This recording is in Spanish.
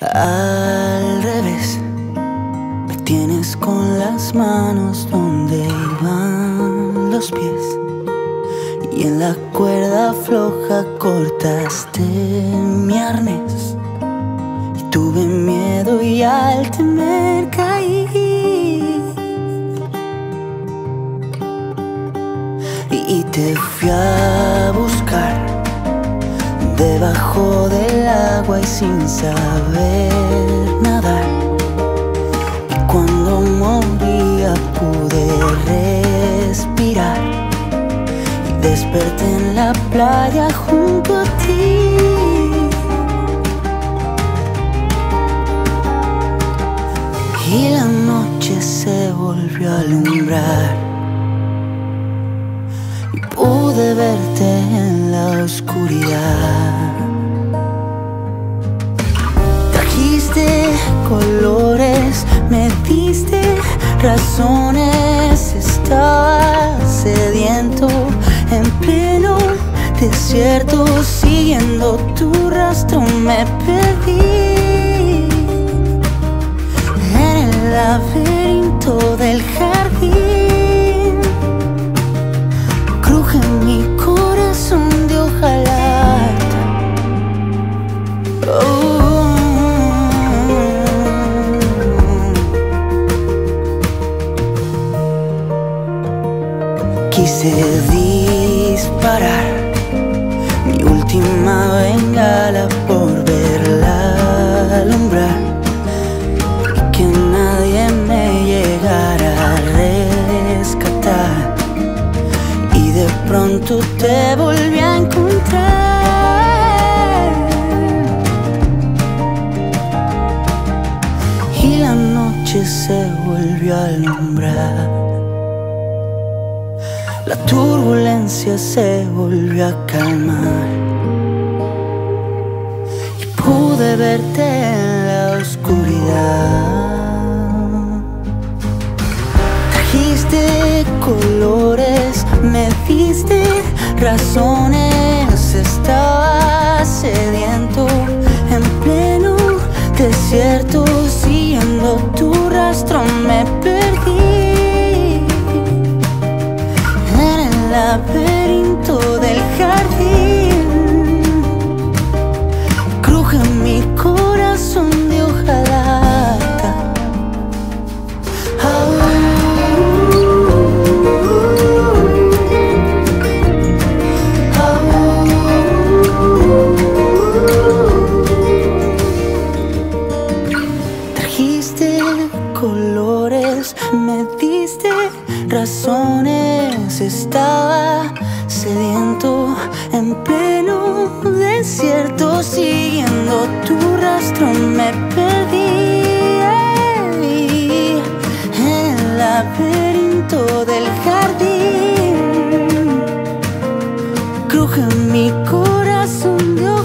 Al revés, me tienes con las manos donde van los pies. Y en la cuerda floja cortaste mi arnés. Y tuve miedo y al temer caí. Y te fui a debajo del agua y sin saber nadar. Y cuando moría pude respirar y desperté en la playa junto a ti. Y la noche se volvió a alumbrar pude verte oscuridad. Trajiste colores, me diste razones, estaba sediento en pleno desierto, siguiendo tu rastro me perdí en el laberinto del jardín. mi Quise disparar mi última bengala por verla alumbrar y que nadie me llegara a rescatar de pronto te volví a encontrar. Y la noche se volvió a alumbrar. La turbulencia se volvió a calmar. Y pude verte en la oscuridad. Trajiste colores me diste razones, estaba sediento en pleno desierto, siguiendo tu rastro me corazón de hojalata. colores, me diste razones, estaba sediento en pleno desierto, tu rastro me perdí en el laberinto del jardín, cruje mi corazón de